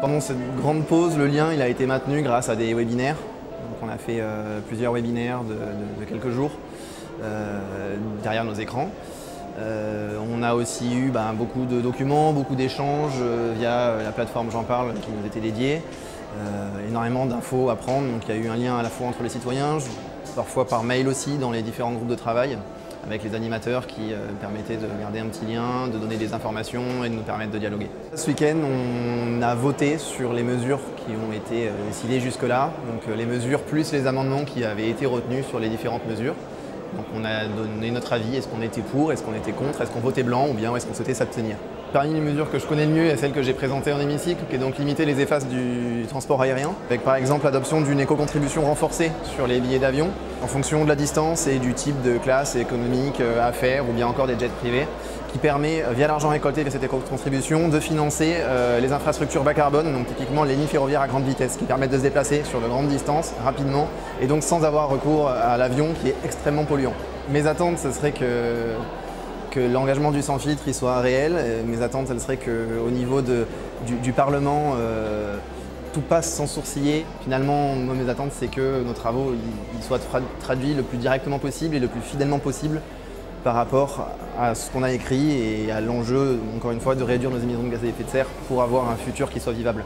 Pendant cette grande pause, le lien il a été maintenu grâce à des webinaires. Donc on a fait euh, plusieurs webinaires de, quelques jours euh, derrière nos écrans. Euh, on a aussi eu ben, beaucoup de documents, beaucoup d'échanges via la plateforme J'en parle qui nous était dédiée. Énormément d'infos à prendre, donc il y a eu un lien à la fois entre les citoyens, parfois par mail aussi dans les différents groupes de travail avec les animateurs qui euh, permettaient de garder un petit lien, de donner des informations et de nous permettre de dialoguer. Ce week-end, on a voté sur les mesures qui ont été euh, décidées jusque-là, donc euh, les mesures plus les amendements qui avaient été retenus sur les différentes mesures. Donc on a donné notre avis, est-ce qu'on était pour, est-ce qu'on était contre, est-ce qu'on votait blanc ou bien est-ce qu'on souhaitait s'abstenir? Parmi les mesures que je connais le mieux, a celle que j'ai présentée en hémicycle, qui est donc limiter les effaces du transport aérien, avec par exemple l'adoption d'une éco-contribution renforcée sur les billets d'avion, en fonction de la distance et du type de classe économique, euh, affaires ou bien encore des jets privés, qui permet, euh, via l'argent récolté de cette éco-contribution, de financer euh, les infrastructures bas carbone, donc typiquement les lignes ferroviaires à grande vitesse, qui permettent de se déplacer sur de grandes distances rapidement et donc sans avoir recours à l'avion qui est extrêmement polluant. Mes attentes, ce serait que que l'engagement du sans filtre il soit réel. Mes attentes, elles seraient qu'au niveau du, Parlement, euh, tout passe sans sourciller. Finalement, mes attentes, c'est que nos travaux soient tra- traduits le plus directement possible et le plus fidèlement possible par rapport à ce qu'on a écrit et à l'enjeu, encore une fois, de réduire nos émissions de gaz à effet de serre pour avoir un futur qui soit vivable.